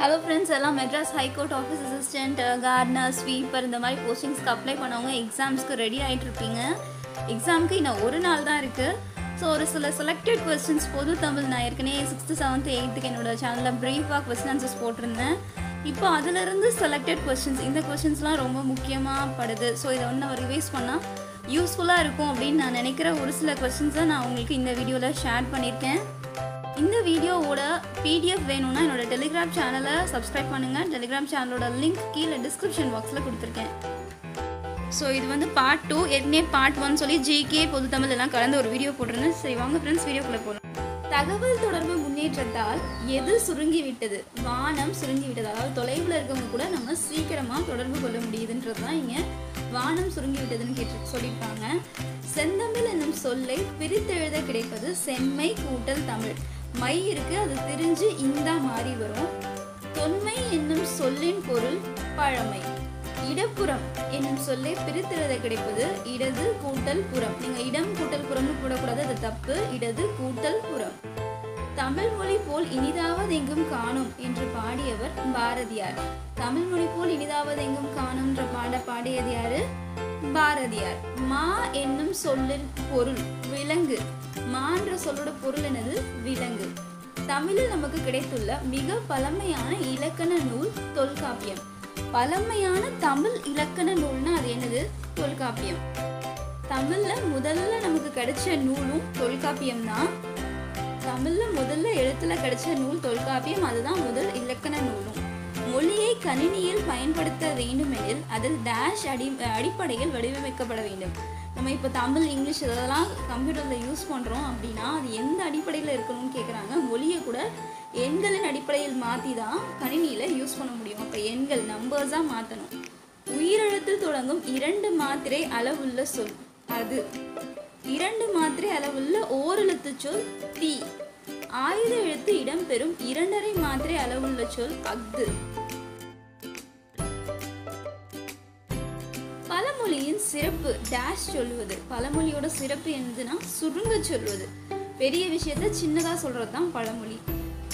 Hello friends எல்லாம் Madras high court office assistant gardener sweeper இந்த மாதிரி போஸ்டிங்ஸ்க்கு அப்ளை பண்ணவங்க எக்ஸாம்ஸ்க்கு ரெடி ஆகிட்டு இருப்பீங்க. எக்ஸாமுக்கு இன்னும் ஒரு நாள் தான் இருக்குது ஸோ ஒரு சில செலக்டட் கொஸ்டின்ஸ் பொது தமிழ் நான் ஏற்கனவே சிக்ஸ்த்து செவன்த்து எயித்துக்கு என்னோட சேனலில் ப்ரீஃபாக கொஸ்டின் ஆன்சர்ஸ் போட்டிருந்தேன். இப்போ அதிலிருந்து செலக்டட் கொஸ்டின்ஸ் இந்த கொஸ்டின்ஸ்லாம் ரொம்ப முக்கியமாக படுது. ஸோ இதை வந்து நம்ம ரிவைஸ் பண்ணால் யூஸ்ஃபுல்லாக இருக்கும் அப்படின்னு நான் நினைக்கிற ஒரு சில கொஸ்டின்ஸை நான் உங்களுக்கு இந்த வீடியோவில் ஷேர் பண்ணியிருக்கேன். இந்த வீடியோவோட பிடிஎஃப் வேணும்னா என்னோட டெலிகிராம் சேனலை சப்ஸ்கிரைப் பண்ணுங்கள் டெலிகிராம் சேனலோட லிங்க் கீழே டிஸ்கிரிப்ஷன் பாக்ஸில் கொடுத்துருக்கேன். ஸோ இது வந்து பார்ட் டூ ஏற்கனவே பார்ட் ஒன் சொல்லி ஜிகே பொது தமிழ் எல்லாம் கலந்து ஒரு வீடியோ போட்டிருந்தேன். சரி வாங்க ஃப்ரெண்ட்ஸ் வீடியோக்குள்ளே போகலாம் தகவல் தொடர்பு முன்னேற்றத்தால் எது சுருங்கி விட்டது வானம் சுருங்கி விட்டது அதாவது தொலைவில் இருக்கவங்க கூட நம்ம சீக்கிரமாக தொடர்பு கொள்ள முடியுதுன்றது தான் இங்கே வானம் சுருங்கி விட்டதுன்னு கேட்டு சொல்லியிருப்பாங்க செந்தமிழ் என்னும் சொல்லை பிரித்தெழுத கிடைப்பது செம்மை கூட்டல் தமிழ். மை இருக்கு அது திரிஞ்சு இந்தா மாறி வரும். தொன்மை என்னும் சொல்லின் பொருள் பழமை. இடப்புறம் என்னும் சொல்லை பிரித்தெழுத கிடைப்பது இடது கூட்டல் புறம். நீங்க இடம் கூட்டல் புறம்னு போடக்கூடாது அது தப்பு. இடது கூட்டல் புறம். தமிழ் மொழி போல் இனிதாவது எங்கும் காணும் என்று பாடியவர் பாரதியார். தமிழ் மொழி போல் இனிதாவது எங்கும் காணும்ன்ற பாட பாடியது யாரு? பாரதியார். மா என்னும் சொல்லின் பொருள் விலங்கு. மான்ற சொல்லோட பொருள் என்னது? விலங்கு. தமிழில் நமக்கு கிடைத்துள்ள மிக பழமையான இலக்கண நூல் தொல்காப்பியம். பழமையான தமிழ் இலக்கண நூல்னா அது என்னது? தொல்காப்பியம். தமிழ்ல முதல்ல நமக்கு கிடைச்ச நூலும் தொல்காப்பியம் தான் தமிழ்ல முதல்ல எழுத்துல கிடைச்ச நூல் தொல்காப்பியம் அதுதான் முதல் இலக்கண நூலும். மொழியை கணினியில் பயன்படுத்த வேண்டுமெனில் அதில் டேஷ் அடி அடிப்படையில் வடிவமைக்கப்பட வேண்டும். நம்ம இப்போ தமிழ் இங்கிலீஷ் இதெல்லாம் கம்ப்யூட்டரில் யூஸ் பண்ணுறோம் அப்படின்னா அது எந்த அடிப்படையில் இருக்கணும்னு கேட்குறாங்க மொழியை கூட எண்களின் அடிப்படையில் மாற்றி தான் கணினியில் யூஸ் பண்ண முடியும். அப்போ எண்கள் நம்பர்ஸாக மாற்றணும் உயிரெழுத்தில் தொடங்கும் இரண்டு மாத்திரை அளவுள்ள சொல் அது. இரண்டு மாத்திரை அளவுள்ள ஓரெழுத்து சொல் தீ ஆயுத எழுத்து இடம்பெறும் இரண்டரை மாத்திரை அளவுள்ள சொல் அஃது. பழமொழியின் சிறப்பு டேஷ் சொல்வது பழமொழியோட சிறப்பு என்னதுன்னா சுருங்க சொல்வது பெரிய விஷயத்த சின்னதா சொல்றது தான் பழமொழி.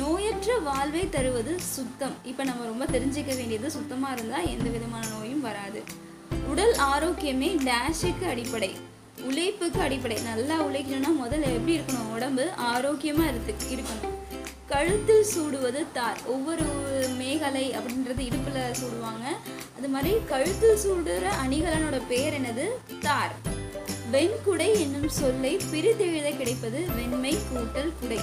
நோயற்ற வாழ்வை தருவது சுத்தம். இப்போ நம்ம ரொம்ப தெரிஞ்சுக்க வேண்டியது சுத்தமாக இருந்தால் எந்த விதமான நோயும் வராது. உடல் ஆரோக்கியமே டேஷுக்கு அடிப்படை. உழைப்புக்கு அடிப்படை. நல்லா உழைக்கணும்னா முதல்ல எப்படி இருக்கணும்? உடம்பு ஆரோக்கியமாக இருக்கு இருக்கணும். கழுத்தில் சூடுவது தார். ஒவ்வொரு மேகலை அப்படின்றது இடுப்பில் சூடுவாங்க. அது மாதிரி கழுத்தில் சூடுற அணிகலனோட பேர் என்னது? தார். வெண்குடை என்னும் சொல்லை பிரித்தெழுத கிடைப்பது வெண்மை கூட்டல் குடை.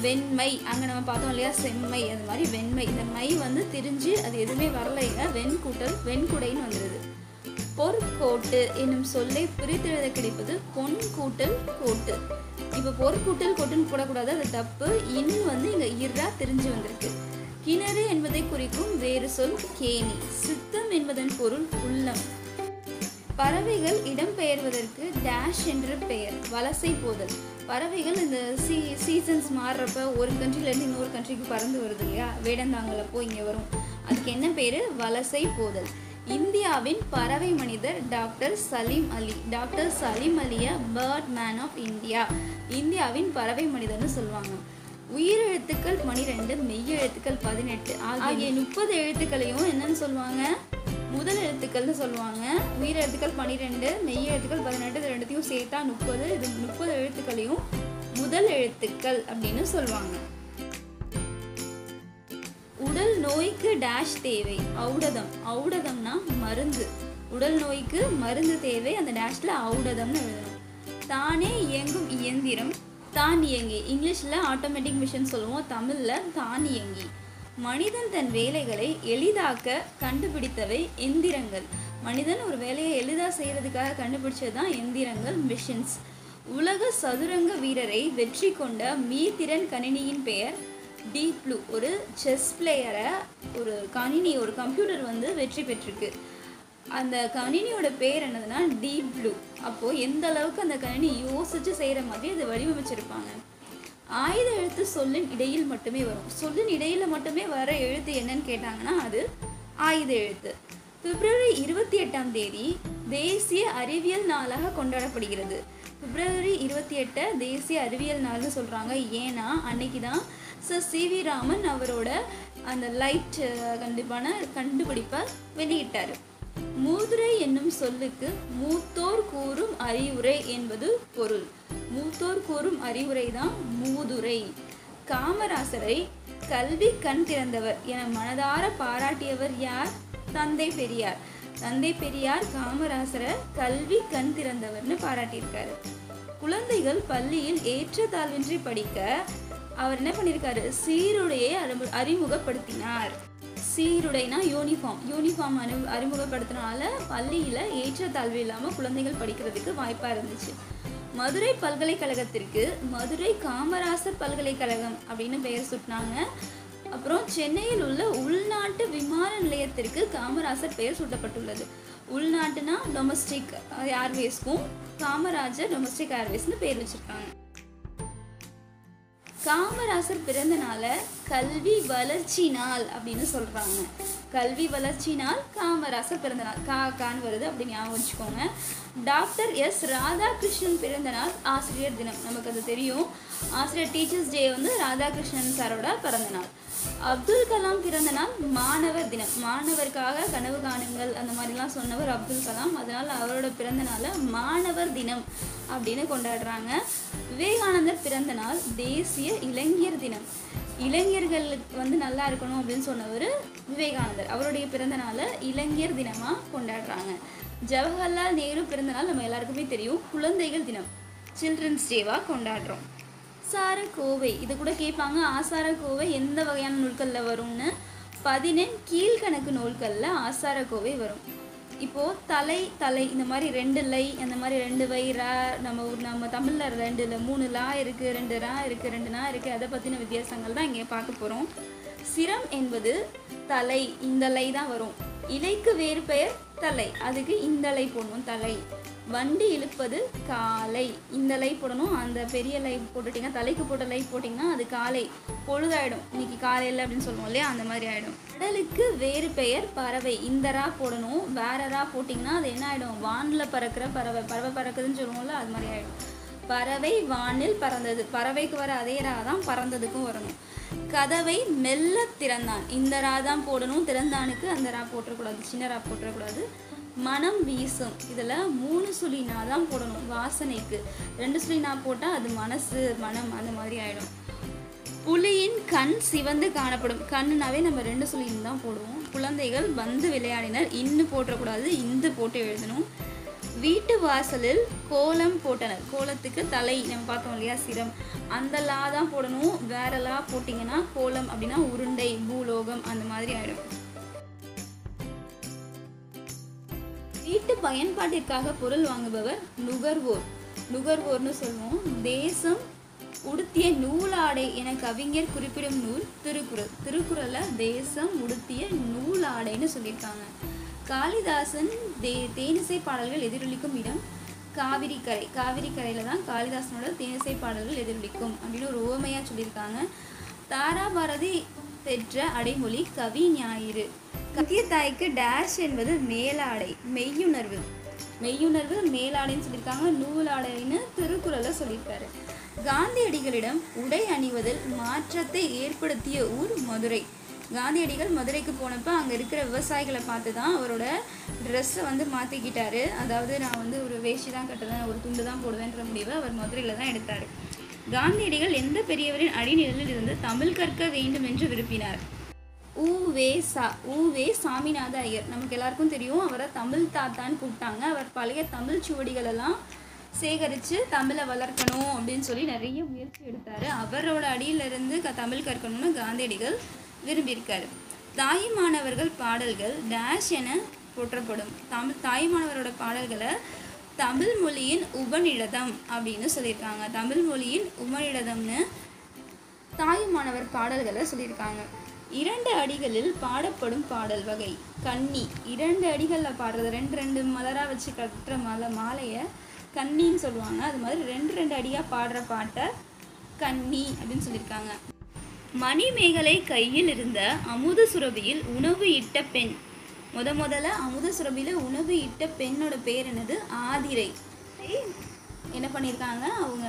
வெண்மை. அங்கே நம்ம பார்த்தோம் இல்லையா? செம்மை. அது மாதிரி வெண்மை. இந்த மை வந்து திரிஞ்சு அது எதுவுமே வரலைங்க வெண் கூட்டல் வெண்குடைன்னு வந்துடுது பொற்கோட்டு என்னும் சொல்லை பிரித்தெழுத கிடைப்பது பொன் கூட்டல் கோட்டு. இப்போ பொற்கூட்டல் கோட்டுன்னு போடக்கூடாது. அது தப்பு. இன் வந்து இங்கே இர்ரா திரிஞ்சு வந்திருக்கு. கிணறு என்பதை குறிக்கும் வேறு சொல் கேணி. சித்தம் என்பதன் பொருள் உள்ளம். பறவைகள் இடம்பெயர்வதற்கு டேஷ் என்ற பெயர் வலசை போதல். பறவைகள் இந்த சீ சீசன்ஸ் மாறுறப்ப ஒரு கண்ட்ரிலேருந்து இன்னொரு கண்ட்ரிக்கு பறந்து வருது இல்லையா? வேடந்தாங்கல் போய் இங்கே வரும். அதுக்கு என்ன பேர்? வலசை போதல். இந்தியாவின் பறவை மனிதர் டாக்டர் சலீம் அலி. டாக்டர் சலீம் அலியா பேர்ட் மேன் ஆஃப் இந்தியா இந்தியாவின் பறவை மனிதர்னு சொல்லுவாங்க. உயிரெழுத்துக்கள் பனிரெண்டு மெய்யெழுத்துக்கள் பதினெட்டு ஆகிய முப்பது எழுத்துக்களையும் என்னன்னு சொல்லுவாங்க? முதல் எழுத்துக்கள்னு சொல்லுவாங்க. உயிர் எழுத்துக்கள் பன்னிரெண்டு மெய் எழுத்துக்கள் பதினெட்டு இது ரெண்டுத்தையும் சேர்த்தா முப்பது. இது முப்பது எழுத்துக்களையும் முதல் எழுத்துக்கள் அப்படின்னு சொல்லுவாங்க. உடல் நோய்க்கு டேஷ் தேவை ஔடதம். ஔடதம்னா மருந்து. உடல் நோய்க்கு மருந்து தேவை அந்த டேஷ்ல ஔடதம்னு எழுதணும். தானே இயங்கும் இயந்திரம் தான் இயங்கி இங்கிலீஷில் ஆட்டோமேட்டிக் மிஷின் சொல்லுவோம் தமிழில் தான் இயங்கி மனிதன் தன் வேலைகளை எளிதாக்க கண்டுபிடித்தவை எந்திரங்கள். மனிதன் ஒரு வேலையை எளிதாக செய்கிறதுக்காக கண்டுபிடிச்சது தான் எந்திரங்கள் மிஷின்ஸ் உலக சதுரங்க வீரரை வெற்றி கொண்ட மீத்திறன் கணினியின் பெயர் டீப் ப்ளூ ஒரு செஸ் பிளேயரை ஒரு கணினி ஒரு கம்ப்யூட்டர் வந்து வெற்றி பெற்றிருக்கு. அந்த கணினியோட பேர் என்னதுன்னா டீப் ப்ளூ அப்போது எந்த அளவுக்கு அந்த கணினி யோசித்து செய்கிற மாதிரி அதை வடிவமைச்சிருப்பாங்க. ஆயுத எழுத்து சொல்லின் இடையில் மட்டுமே வரும். சொல்லின் இடையில மட்டுமே வர எழுத்து என்னன்னு கேட்டாங்கன்னா அது ஆயுத எழுத்து. பிப்ரவரி இருபத்தி எட்டாம் தேதி தேசிய அறிவியல் நாளாக கொண்டாடப்படுகிறது. பிப்ரவரி இருபத்தி எட்டை தேசிய அறிவியல் நாள்னு சொல்கிறாங்க ஏன்னா அன்னைக்கு தான் சார் சி. வி. ராமன் அவரோட அந்த லைட் கண்டிப்பான கண்டுபிடிப்பை வெளியிட்டார். மூதுரை என்னும் சொல்லுக்கு மூத்தோர் கூறும் அறிவுரை என்பது பொருள். மூத்தோர் கூறும் அறிவுரை தான் மூதுரை. காமராசரை கல்வி கண் திறந்தவர் என மனதார பாராட்டியவர் யார்? தந்தை பெரியார். தந்தை பெரியார் காமராசரை கல்வி கண் திறந்தவர்னு பாராட்டியிருக்காரு. குழந்தைகள் பள்ளியில் ஏற்றத்தாழ்வின்றி படிக்க அவர் என்ன பண்ணியிருக்காரு? சீருடையை அறிமு- அறிமுகப்படுத்தினார். சீருடைனா யூனிஃபார்ம் யூனிஃபார்ம் அனு அறிமுகப்படுத்தினால பள்ளியில் ஏற்றத்தாழ்வு இல்லாமல் குழந்தைகள் படிக்கிறதுக்கு வாய்ப்பாக இருந்துச்சு. மதுரை பல்கலைக்கழகத்திற்கு மதுரை காமராசர் பல்கலைக்கழகம் அப்படின்னு பெயர் சுட்டினாங்க. அப்புறம் சென்னையில் உள்ள உள்நாட்டு விமான நிலையத்திற்கு காமராசர் பெயர் சூட்டப்பட்டுள்ளது. உள்நாட்டுனா டொமஸ்டிக் ஏர்வேஸ்க்கும் uh, காமராஜர் டொமஸ்டிக் ஏர்வேஸ்னு பேர் வச்சுருக்காங்க. காமராசர் பிறந்த நாளை கல்வி வளர்ச்சி நாள் அப்படின்னு சொல்கிறாங்க கல்வி வளர்ச்சி நாள் காமராசர் பிறந்த நாள் கா கான் வருது அப்படி ஞாபகம் வச்சுக்கோங்க. டாக்டர் எஸ் ராதாகிருஷ்ணன் பிறந்த நாள் ஆசிரியர் தினம். நமக்கு அது தெரியும். ஆசிரியர் டீச்சர்ஸ் டே வந்து ராதாகிருஷ்ணன் சாரோட பிறந்த நாள் அப்துல் கலாம் பிறந்த நாள் மாணவர் தினம். மாணவருக்காக கனவு காணுங்கள் அந்த மாதிரிலாம் சொன்னவர் அப்துல் கலாம். அதனால் அவரோட பிறந்த நாளை மாணவர் தினம் அப்படின்னு கொண்டாடுறாங்க. விவேகானந்தர் பிறந்த நாள் தேசிய இளைஞர் தினம். இளைஞர்களுக்கு வந்து நல்லா இருக்கணும் அப்படின்னு சொன்னவர் விவேகானந்தர். அவருடைய பிறந்த நாளை இளைஞர் தினமாக கொண்டாடுறாங்க. ஜவஹர்லால் நேரு பிறந்த நாள் நம்ம எல்லாருக்குமே தெரியும். குழந்தைகள் தினம். சில்ட்ரன்ஸ் டேவாக கொண்டாடுறோம். ஆசார கோவை இது கூட கேட்பாங்க ஆசார கோவை எந்த வகையான நூல்களில் வரும்னு? பதினெண் கீழ்கணக்கு நூல்களில் ஆசார கோவை வரும். இப்போது தலை தலை இந்த மாதிரி ரெண்டு லை அந்த மாதிரி ரெண்டு வை ரா நம்ம நம்ம தமிழில் ரெண்டு இல்லை மூணு லா இருக்குது ரெண்டு ரா இருக்குது ரெண்டு நா இருக்குது அதை பற்றின வித்தியாசங்கள் தான் இங்கே பார்க்க போகிறோம் சிரம் என்பது தலை இந்த லை தான் வரும். இலைக்கு வேறு பெயர் தலை அதுக்கு இந்த லை போடணும் தலை. வண்டி இழுப்பது காலை. இந்த லை போடணும். அந்த பெரிய லை போட்டுட்டீங்க தலைக்கு போட்ட லை போட்டிங்கன்னா அது காலை. பொழுதாயிடும். இன்னைக்கு காலையில் அப்படின்னு சொல்லுவோம் இல்லையா? அந்த மாதிரி ஆகிடும் கடலுக்கு வேறு பெயர் பறவை. இந்த ரா போடணும். வேற ரா போட்டிங்கன்னா அது என்ன ஆகிடும் வானில் பறக்கிற பறவை. பறவை பறக்குதுன்னு சொல்லுவோம்ல அது மாதிரி ஆகிடும் பறவை வானில் பறந்தது. பறவைக்கு வர அதே ரா தான் பறந்ததுக்கும் வரணும். கதவை மெல்ல திறந்தான். இந்த ரா தான் போடணும். திறந்தானுக்கு அந்த ரா போட்டக்கூடாது சின்ன ரா போட்டக்கூடாது மனம் வீசும். இதில் மூணு சுழி நா தான் போடணும் வாசனைக்கு. ரெண்டு சுழி நா போட்டால் அது மனசு மனம் அந்த மாதிரி ஆகிடும் புலியின் கண் சிவந்து காணப்படும். கண்ணுனாவே நம்ம ரெண்டு சுழின்னு தான் போடுவோம். குழந்தைகள் வந்து விளையாடினர். இன்னு போட்டக்கூடாது இந்து போட்டு எழுதணும். வீட்டு வாசலில் கோலம் போட்டனர். கோலத்துக்கு தலை நம்ம பார்த்தோம் இல்லையா சிரம். அந்த லா தான் போடணும். வேற லா போட்டிங்கன்னா கோலம் அப்படின்னா உருண்டை பூலோகம் அந்த மாதிரி ஆயிடும். வீட்டு பயன்பாட்டிற்காக பொருள் வாங்குபவர் நுகர்வோர். நுகர்வோர்னு சொல்லுவோம் தேசம் உடுத்திய நூலாடை என கவிஞர் குறிப்பிடும் நூல் திருக்குறள். திருக்குறளில் தேசம் உடுத்திய நூலாடைன்னு சொல்லியிருக்காங்க. காளிதாசன் தே தேனிசை பாடல்கள் எதிரொலிக்கும் இடம் காவிரி கரை காவிரி கரையில தான் காளிதாசனோட தேனிசை பாடல்கள் எதிரொலிக்கும் அப்படின்னு ஒரு உவமையாக சொல்லியிருக்காங்க. தாராபாரதி பெற்ற அடைமொழி கவி ஞாயிறு. கத்திய தாய்க்கு டேஷ் என்பது மேலாடை மெய்யுணர்வு. மெய்யுணர்வு மேலாடைன்னு சொல்லியிருக்காங்க. நூலாடைன்னு திருக்குறளை சொல்லியிருக்காரு. காந்தியடிகளிடம் உடை அணிவதில் மாற்றத்தை ஏற்படுத்திய ஊர் மதுரை. காந்தியடிகள் மதுரைக்கு போனப்போ அங்கே இருக்கிற விவசாயிகளை பார்த்து தான் அவரோட ட்ரெஸ்ஸை வந்து மாற்றிக்கிட்டாரு அதாவது நான் வந்து ஒரு வேஷ்டி தான் கட்டுவேன் ஒரு துண்டு தான் போடுவேன்ற முடிவை அவர் மதுரையில் தான் எடுத்தார். காந்தியடிகள் எந்த பெரியவரின் அடிநிழலில் இருந்து தமிழ் கற்க வேண்டும் என்று விரும்பினார்? ஊவே சா ஊவே சாமிநாத ஐயர். நமக்கு எல்லாருக்கும் தெரியும் அவரை தமிழ் தாத்தான்னு கூப்பிட்டாங்க. அவர் பழைய தமிழ் சுவடிகள் எல்லாம் சேகரித்து தமிழை வளர்க்கணும் அப்படின்னு சொல்லி நிறைய முயற்சி எடுத்தார். அவரோட அடியிலிருந்து க தமிழ் கற்கணும்னு காந்தியடிகள் விரும்பியிருக்காரு. தாய்மானவர்கள் பாடல்கள் டேஷ் என போற்றப்படும். தமிழ் தாய்மானவரோட பாடல்களை தமிழ் மொழியின் உபநிடதம் அப்படின்னு சொல்லியிருக்காங்க. தமிழ் மொழியின் உபநிடதம்னு தாயுமானவர் பாடல்களை சொல்லியிருக்காங்க. இரண்டு அடிகளில் பாடப்படும் பாடல் வகை கன்னி. இரண்டு அடிகளில் பாடுறது ரெண்டு ரெண்டு மலராக வச்சு கட்டுற மலை மாலையை கன்னின்னு சொல்லுவாங்க. அது மாதிரி ரெண்டு ரெண்டு அடியாக பாடுற பாட்டை கன்னி அப்படின்னு சொல்லியிருக்காங்க. மணிமேகலை கையில் இருந்த அமுத சுரபியில் உணவு இட்ட பெண் முத முதல்ல அமுத சுரபியில் உணவு இட்ட பெண்ணோட பேர் என்னது? ஆதிரை. என்ன பண்ணியிருக்காங்க? அவங்க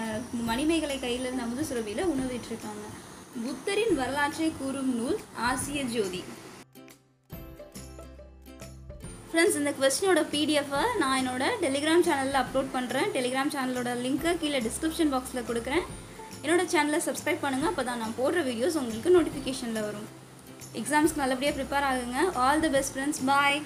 மணிமேகலை கையில் இருந்த அமுத சுரபியில் உணவு இட்டிருக்காங்க. புத்தரின் வரலாற்றை கூறும் நூல் ஆசிய ஜோதி. ஃப்ரெண்ட்ஸ் இந்த கொஸ்டினோட பிடிஎஃபை நான் என்னோட டெலிகிராம் சேனலில் அப்லோட் பண்ணுறேன் டெலிகிராம் சேனலோட லிங்க்கை கீழே டிஸ்கிரிப்ஷன் பாக்ஸில் கொடுக்குறேன். என்னோட சேனலை சப்ஸ்கிரைப் பண்ணுங்கள் அப்போ தான் நான் போடுற வீடியோஸ் உங்களுக்கு நோட்டிஃபிகேஷனில் வரும். எக்ஸாம்ஸ்க்கு நல்லபடியாக ப்ரிப்பேர் ஆகுங்க. All the best friends bye